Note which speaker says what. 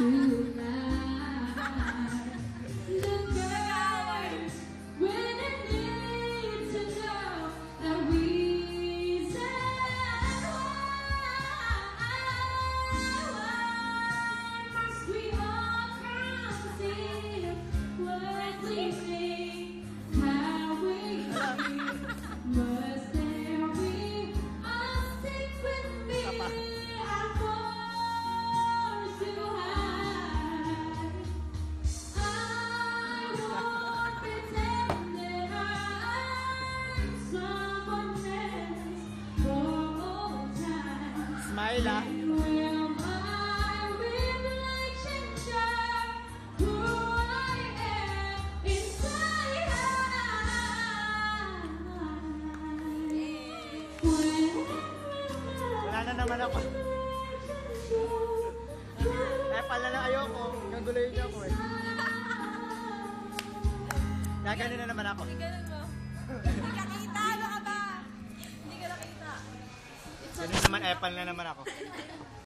Speaker 1: Mm-hmm. Carla.
Speaker 2: Wala na naman ako. Eh pala na ayoko. Gaguloyin niyo ako eh. Gaganin na naman ako.
Speaker 3: Gaganin mo.
Speaker 2: naman, epal na naman ako.